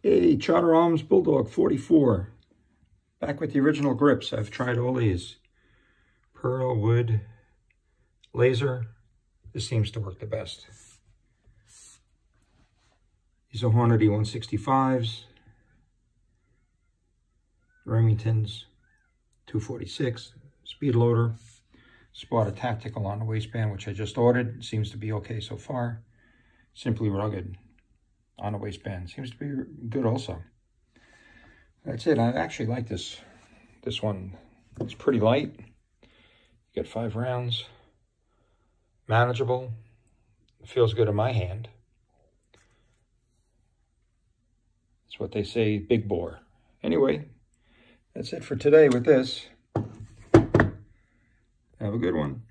Hey, Charter Arms Bulldog 44. Back with the original grips. I've tried all these. Pearl, wood, laser. This seems to work the best. These are Hornady 165s. Remingtons 246. Speed loader. Spartan Tactical on the waistband, which I just ordered. Seems to be okay so far. Simply Rugged on the waistband. Seems to be good also. That's it. I actually like this this one. It's pretty light. You get five rounds. Manageable. feels good in my hand. That's what they say, big bore. Anyway, that's it for today with this. Have a good one.